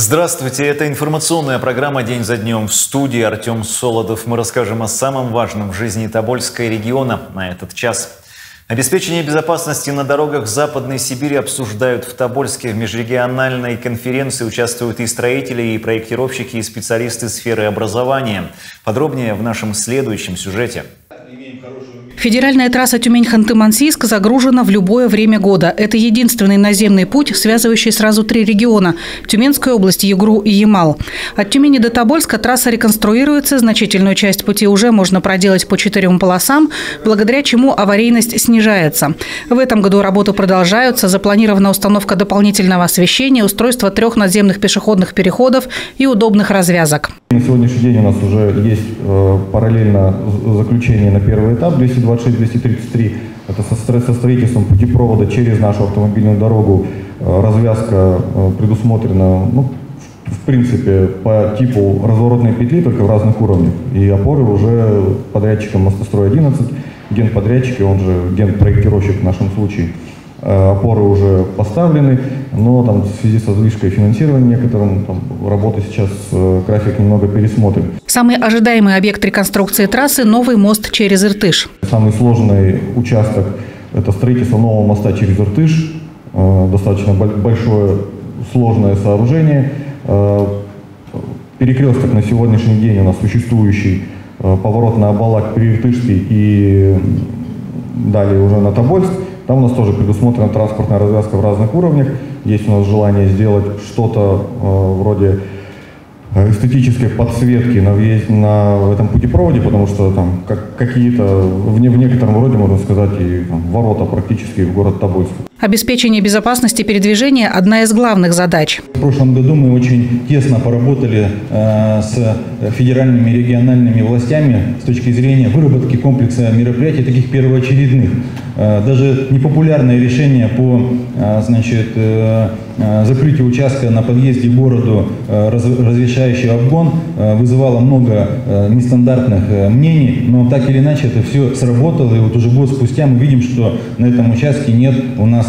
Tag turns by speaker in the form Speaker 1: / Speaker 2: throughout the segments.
Speaker 1: Здравствуйте, это информационная программа «День за днем». В студии Артем Солодов. Мы расскажем о самом важном в жизни Тобольска и региона на этот час. Обеспечение безопасности на дорогах Западной Сибири обсуждают в Тобольске. В межрегиональной конференции участвуют и строители, и проектировщики, и специалисты сферы образования. Подробнее в нашем следующем сюжете.
Speaker 2: Федеральная трасса Тюмень-Ханты-Мансийск загружена в любое время года. Это единственный наземный путь, связывающий сразу три региона – Тюменскую область, Югру и Ямал. От Тюмени до Тобольска трасса реконструируется, значительную часть пути уже можно проделать по четырем полосам, благодаря чему аварийность снижается. В этом году работы продолжаются, запланирована установка дополнительного освещения, устройство трех наземных пешеходных переходов и удобных развязок.
Speaker 3: На сегодняшний день у нас уже есть э, параллельно заключение на первый этап 226-233. Это со, со строительством путепровода через нашу автомобильную дорогу. Э, развязка э, предусмотрена, ну, в принципе, по типу разворотной петли, только в разных уровнях. И опоры уже подрядчиком «Мостострой 11», генподрядчики, он же генпроектировщик в нашем случае – опоры уже поставлены, но там в связи со сдвижкой финансирования некоторым там, работы сейчас э, график немного пересмотрен.
Speaker 2: Самый ожидаемый объект реконструкции трассы – новый мост через Иртыш.
Speaker 3: Самый сложный участок – это строительство нового моста через Иртыш. Э, достаточно большое сложное сооружение. Перекресток на сегодняшний день у нас существующий поворот на Абалак, Прииртышский и далее уже на Тобольск – там у нас тоже предусмотрена транспортная развязка в разных уровнях. Есть у нас желание сделать что-то э, вроде э, эстетической подсветки на, въезд, на этом путепроводе, потому что там как, какие-то в, в некотором роде, можно сказать, и там, ворота практически в город Тобольск.
Speaker 2: Обеспечение безопасности передвижения – одна из главных задач.
Speaker 4: В прошлом году мы очень тесно поработали э, с федеральными и региональными властями с точки зрения выработки комплекса мероприятий, таких первоочередных. Э, даже непопулярное решение по э, значит, закрытию участка на подъезде к городу, раз, разрешающий обгон, вызывало много нестандартных мнений, но так или иначе это все сработало, и вот уже год спустя мы видим, что на этом участке нет у нас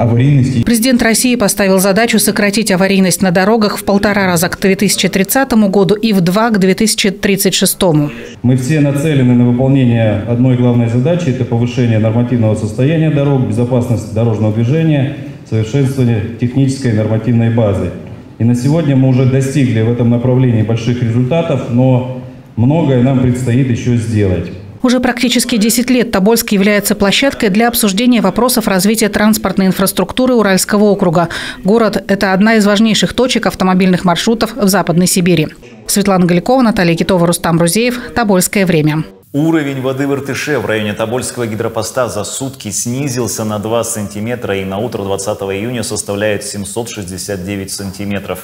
Speaker 4: аварийности.
Speaker 2: Президент России поставил задачу сократить аварийность на дорогах в полтора раза к 2030 году и в два к 2036.
Speaker 3: Мы все нацелены на выполнение одной главной задачи – это повышение нормативного состояния дорог, безопасность дорожного движения, совершенствование технической и нормативной базы. И на сегодня мы уже достигли в этом направлении больших результатов, но многое нам предстоит еще сделать.
Speaker 2: Уже практически 10 лет Тобольск является площадкой для обсуждения вопросов развития транспортной инфраструктуры Уральского округа. Город – это одна из важнейших точек автомобильных маршрутов в Западной Сибири. Светлана Галякова, Наталья Китова, Рустам Рузеев. Тобольское время.
Speaker 1: Уровень воды в Иртыше в районе Тобольского гидропоста за сутки снизился на 2 сантиметра и на утро 20 июня составляет 769 сантиметров.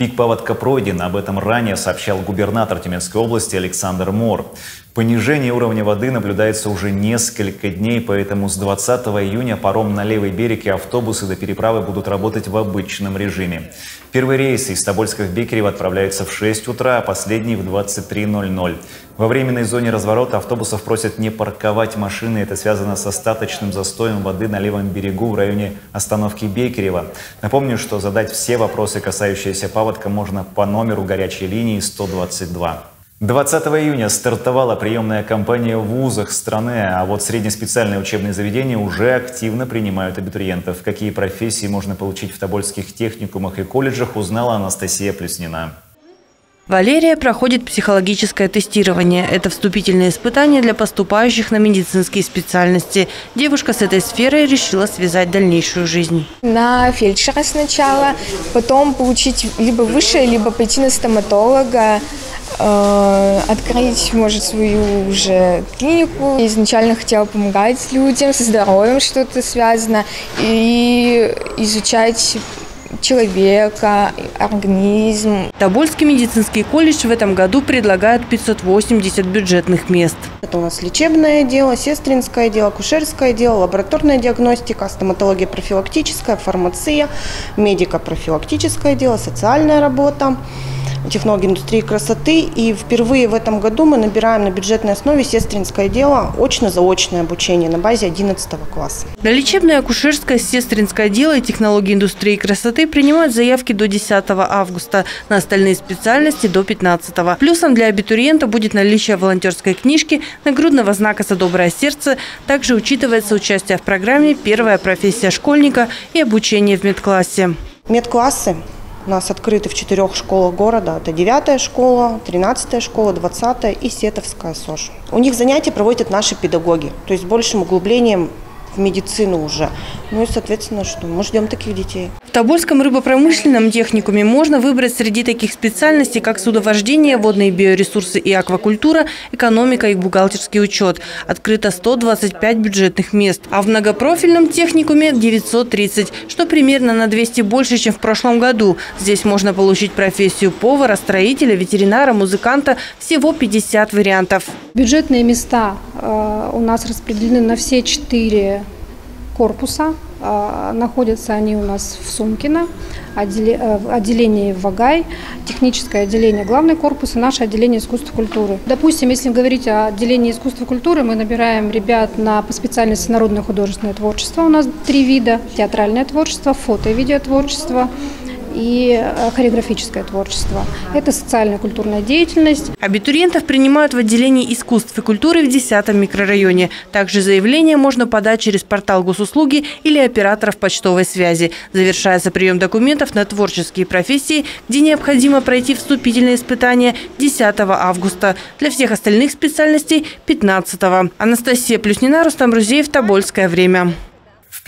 Speaker 1: Пик паводка пройден, об этом ранее сообщал губернатор Тюменской области Александр Мор. Понижение уровня воды наблюдается уже несколько дней, поэтому с 20 июня паром на левый берег и автобусы до переправы будут работать в обычном режиме. Первый рейс из Тобольска в Бекерево отправляется в 6 утра, а последний в 23.00. Во временной зоне разворота автобусов просят не парковать машины. Это связано с остаточным застоем воды на левом берегу в районе остановки Бекерева. Напомню, что задать все вопросы, касающиеся паводка, можно по номеру горячей линии 122. 20 июня стартовала приемная кампания в вузах страны, а вот среднеспециальные учебные заведения уже активно принимают абитуриентов. Какие профессии можно получить в тобольских техникумах и колледжах, узнала Анастасия Плюснина.
Speaker 5: Валерия проходит психологическое тестирование. Это вступительное испытание для поступающих на медицинские специальности. Девушка с этой сферой решила связать дальнейшую жизнь.
Speaker 6: На фельдшера сначала, потом получить либо высшее, либо пойти на стоматолога. Э, открыть, может, свою уже клинику. Изначально хотела помогать людям, со здоровьем что-то связано, и изучать человека, организм.
Speaker 5: Тобольский медицинский колледж в этом году предлагает 580 бюджетных мест.
Speaker 7: Это у нас лечебное дело, сестринское дело, акушерское дело, лабораторная диагностика, стоматология профилактическая, фармация, медико-профилактическое дело, социальная работа. Технологий индустрии красоты. И впервые в этом году мы набираем на бюджетной основе сестринское дело очно-заочное обучение на базе 11 класса.
Speaker 5: На лечебное акушерское сестринское дело и технологии индустрии красоты принимают заявки до 10 августа, на остальные специальности до 15. Плюсом для абитуриента будет наличие волонтерской книжки, нагрудного знака за доброе сердце. Также учитывается участие в программе «Первая профессия школьника» и обучение в медклассе.
Speaker 7: Медклассы у нас открыты в четырех школах города. Это 9 школа, 13 школа, 20 и Сетовская СОЖ. У них занятия проводят наши педагоги, то есть большим углублением в медицину уже. Ну и, соответственно, что мы ждем таких детей.
Speaker 5: В Тобольском рыбопромышленном техникуме можно выбрать среди таких специальностей, как судовождение, водные биоресурсы и аквакультура, экономика и бухгалтерский учет. Открыто 125 бюджетных мест, а в многопрофильном техникуме 930, что примерно на 200 больше, чем в прошлом году. Здесь можно получить профессию повара, строителя, ветеринара, музыканта. Всего 50 вариантов.
Speaker 8: Бюджетные места э, у нас распределены на все четыре корпуса. Э, находятся они у нас в Сумкино, э, отделение Вагай, техническое отделение главный корпус и наше отделение искусства культуры. Допустим, если говорить о отделении искусства культуры, мы набираем ребят на, по специальности народное художественное творчество. У нас три вида. Театральное творчество, фото и видеотворчество и э, хореографическое творчество. Это социально-культурная деятельность.
Speaker 5: Абитуриентов принимают в отделении искусств и культуры в 10 микрорайоне. Также заявление можно подать через портал госуслуги или операторов почтовой связи. Завершается прием документов на творческие профессии, где необходимо пройти вступительные испытания 10 августа. Для всех остальных специальностей – 15 Анастасия Плюснина, Рустам Рузеев, Тобольское время.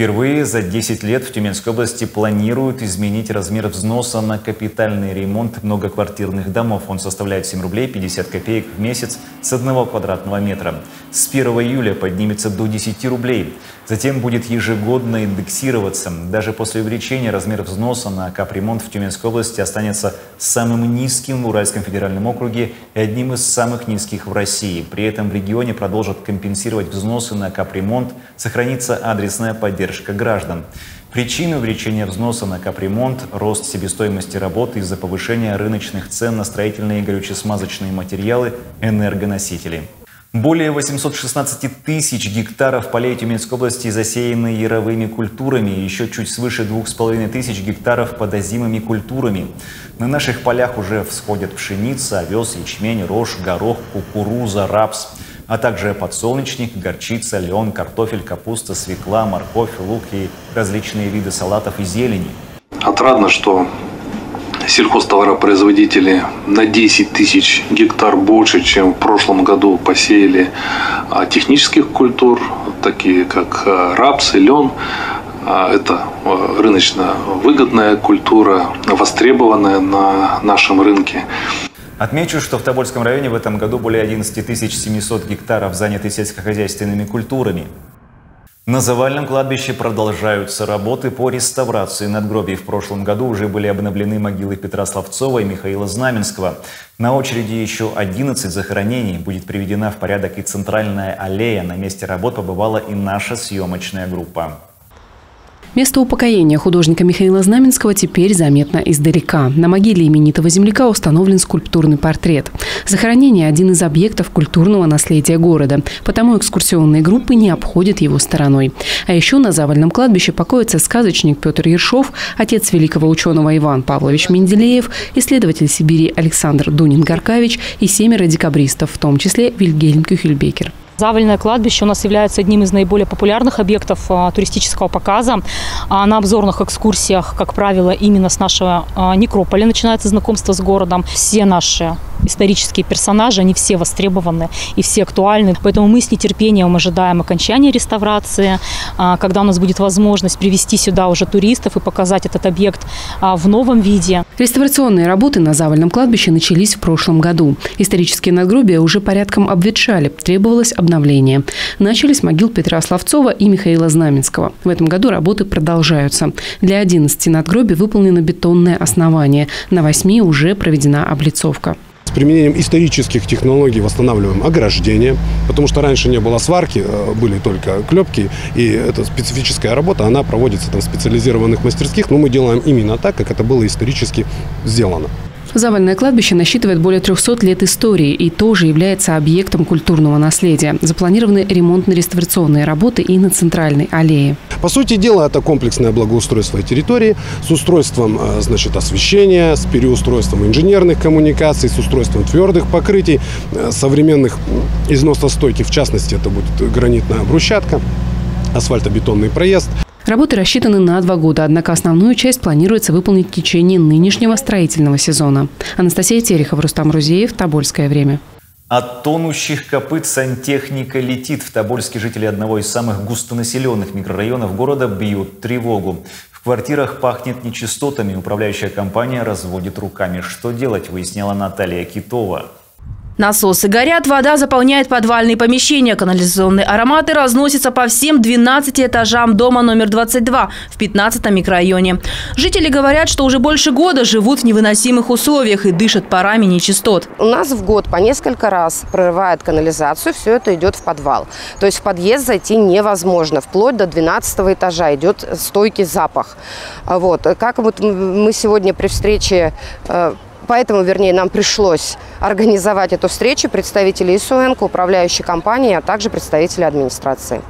Speaker 1: Впервые за 10 лет в Тюменской области планируют изменить размер взноса на капитальный ремонт многоквартирных домов. Он составляет 7 рублей 50 копеек в месяц с одного квадратного метра. С 1 июля поднимется до 10 рублей. Затем будет ежегодно индексироваться. Даже после увеличения размер взноса на капремонт в Тюменской области останется самым низким в Уральском федеральном округе и одним из самых низких в России. При этом в регионе продолжат компенсировать взносы на капремонт, сохранится адресная поддержка граждан. Причины увеличения взноса на капремонт – рост себестоимости работы из-за повышения рыночных цен на строительные и горюче-смазочные материалы, энергоносители. Более 816 тысяч гектаров полей Тюменской области засеяны яровыми культурами, еще чуть свыше 2,5 тысяч гектаров подозимыми культурами. На наших полях уже всходят пшеница, овес, ячмень, рожь, горох, кукуруза, рапс, а также подсолнечник, горчица, лен, картофель, капуста, свекла, морковь, лук и различные виды салатов и зелени.
Speaker 9: Отрадно, что сельхозтоваропроизводители на 10 тысяч гектар больше, чем в прошлом году посеяли а, технических культур, такие как а, рапс и лен. А, это рыночно выгодная культура, востребованная на нашем рынке.
Speaker 1: Отмечу, что в Тобольском районе в этом году более 11 700 гектаров заняты сельскохозяйственными культурами. На Завальном кладбище продолжаются работы по реставрации надгробий. В прошлом году уже были обновлены могилы Петра Славцова и Михаила Знаменского. На очереди еще 11 захоронений. Будет приведена в порядок и центральная аллея. На месте работ побывала и наша съемочная группа.
Speaker 10: Место упокоения художника Михаила Знаменского теперь заметно издалека. На могиле именитого земляка установлен скульптурный портрет. Захоронение – один из объектов культурного наследия города, потому экскурсионные группы не обходят его стороной. А еще на Завальном кладбище покоится сказочник Петр Ершов, отец великого ученого Иван Павлович Менделеев, исследователь Сибири Александр Дунин-Гаркавич и семеро декабристов, в том числе Вильгельм Кюхельбекер.
Speaker 11: Завальное кладбище у нас является одним из наиболее популярных объектов а, туристического показа. А на обзорных экскурсиях, как правило, именно с нашего а, некрополя начинается знакомство с городом. Все наши исторические персонажи, они все востребованы и все актуальны. Поэтому мы с нетерпением ожидаем окончания реставрации, когда у нас будет возможность привести сюда уже туристов и показать этот объект в новом виде.
Speaker 10: Реставрационные работы на Завальном кладбище начались в прошлом году. Исторические надгробия уже порядком обветшали, требовалось обновление. Начали с могил Петра Славцова и Михаила Знаменского. В этом году работы продолжаются. Для 11 надгробий выполнено бетонное основание. На 8 уже проведена облицовка
Speaker 12: применением исторических технологий восстанавливаем ограждение, потому что раньше не было сварки, э, были только клепки, и эта специфическая работа, она проводится там в специализированных мастерских, но мы делаем именно так, как это было исторически сделано.
Speaker 10: Завальное кладбище насчитывает более 300 лет истории и тоже является объектом культурного наследия. Запланированы ремонтно-реставрационные работы и на центральной аллее.
Speaker 12: По сути дела, это комплексное благоустройство территории с устройством э, значит, освещения, с переустройством инженерных коммуникаций, с устройством твердых покрытий, э, современных износостойких, в частности, это будет гранитная брусчатка, асфальтобетонный проезд.
Speaker 10: Работы рассчитаны на два года, однако основную часть планируется выполнить в течение нынешнего строительного сезона. Анастасия Терехова, Рустам Рузеев, Тобольское время.
Speaker 1: От тонущих копыт сантехника летит. В Тобольске жители одного из самых густонаселенных микрорайонов города бьют тревогу. В квартирах пахнет нечистотами. Управляющая компания разводит руками. Что делать, выясняла Наталья Китова.
Speaker 13: Насосы горят, вода заполняет подвальные помещения. Канализационные ароматы разносятся по всем 12 этажам дома номер 22 в 15 микрорайоне. Жители говорят, что уже больше года живут в невыносимых условиях и дышат парами нечистот.
Speaker 14: У нас в год по несколько раз прорывает канализацию, все это идет в подвал. То есть в подъезд зайти невозможно. Вплоть до 12 этажа идет стойкий запах. Вот. Как вот мы сегодня при встрече э, Поэтому, вернее, нам пришлось организовать эту встречу представителей ИСУНК, управляющей компании, а также представителей администрации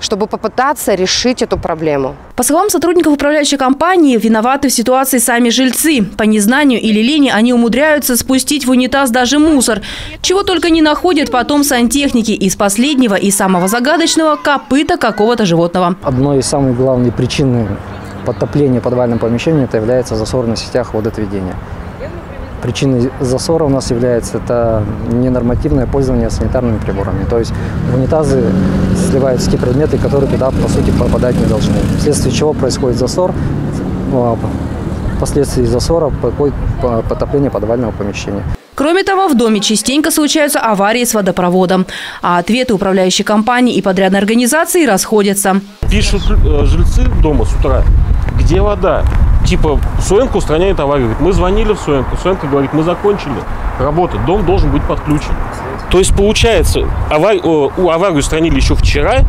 Speaker 14: чтобы попытаться решить эту проблему.
Speaker 13: По словам сотрудников управляющей компании, виноваты в ситуации сами жильцы. По незнанию или лени они умудряются спустить в унитаз даже мусор. Чего только не находят потом сантехники из последнего и самого загадочного – копыта какого-то животного.
Speaker 15: Одной из самых главных причин подтопления подвального помещения это является засор на сетях водоотведения. Причиной засора у нас является это ненормативное пользование санитарными приборами. То есть в унитазы сливаются те предметы, которые туда, по сути, попадать не должны. Вследствие чего происходит засор, а, впоследствии засора происходит потопление подвального помещения.
Speaker 13: Кроме того, в доме частенько случаются аварии с водопроводом, а ответы управляющей компании и подрядной организации расходятся.
Speaker 16: Пишут э, жильцы дома с утра, где вода, типа Суэнко устраняет аварию. Говорит, мы звонили в Суэнко. Суэнко говорит, мы закончили работу, дом должен быть подключен. То есть получается, аварию, аварию устранили еще вчера,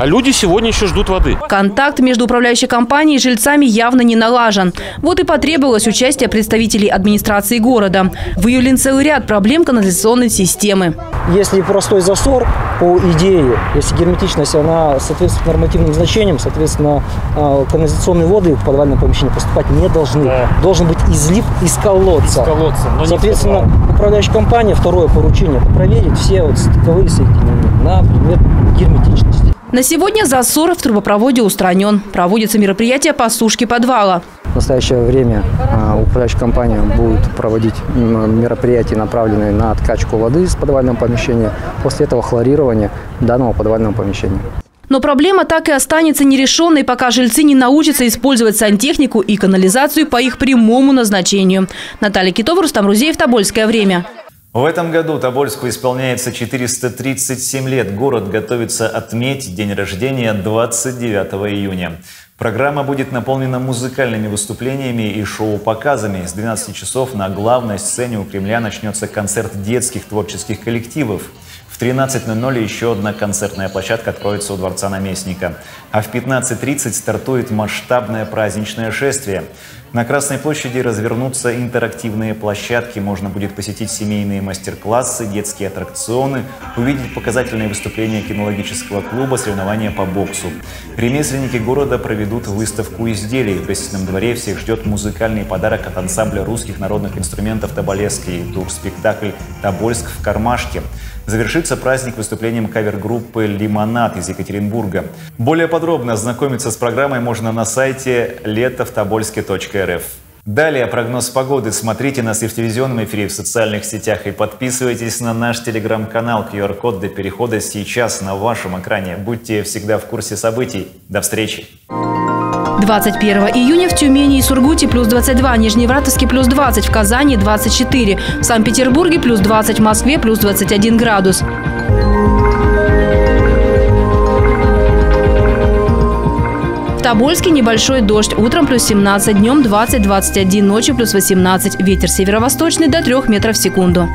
Speaker 16: а люди сегодня еще ждут воды.
Speaker 13: Контакт между управляющей компанией и жильцами явно не налажен. Вот и потребовалось участие представителей администрации города. Выявлен целый ряд проблем канализационной системы.
Speaker 15: Если простой засор, по идее, если герметичность, она соответствует нормативным значениям, соответственно, а, канализационные воды в подвальном помещении поступать не должны. Да. Должен быть излив из колодца. Из колодца но соответственно, управляющая компания, второе поручение, это проверить все вот стыковые соединения на предмет герметичности.
Speaker 13: На сегодня засор в трубопроводе устранен. Проводится мероприятие по сушке подвала.
Speaker 15: В настоящее время а, управляющая компания будет проводить мероприятия, направленные на откачку воды из подвального помещения. После этого хлорирование данного подвального помещения.
Speaker 13: Но проблема так и останется нерешенной, пока жильцы не научатся использовать сантехнику и канализацию по их прямому назначению. Наталья Китова, Рустам Рузеев, Тобольское время.
Speaker 1: В этом году Тобольску исполняется 437 лет. Город готовится отметить день рождения 29 июня. Программа будет наполнена музыкальными выступлениями и шоу-показами. С 12 часов на главной сцене у Кремля начнется концерт детских творческих коллективов. В 13.00 еще одна концертная площадка откроется у Дворца Наместника. А в 15.30 стартует масштабное праздничное шествие. На Красной площади развернутся интерактивные площадки, можно будет посетить семейные мастер-классы, детские аттракционы, увидеть показательные выступления кинологического клуба, соревнования по боксу. Ремесленники города проведут выставку изделий. В гостином дворе всех ждет музыкальный подарок от ансамбля русских народных инструментов «Тоболевский» тур-спектакль «Тобольск в кармашке». Завершится праздник выступлением кавер-группы «Лимонад» из Екатеринбурга. Более подробно ознакомиться с программой можно на сайте летовтобольске.рф. Далее прогноз погоды. Смотрите нас и в телевизионном эфире, в социальных сетях. И подписывайтесь на наш телеграм-канал. QR-код для перехода сейчас на вашем экране. Будьте всегда в курсе событий. До встречи!
Speaker 13: 21 июня в Тюмени и Сургуте плюс 22, Нижневратовске плюс 20, в Казани 24, в Санкт-Петербурге плюс 20, в Москве плюс 21 градус. В Тобольске небольшой дождь. Утром плюс 17, днем 20-21, ночью плюс 18. Ветер северо-восточный до 3 метров в секунду.